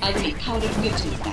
아군이 타워를 공격 중이다.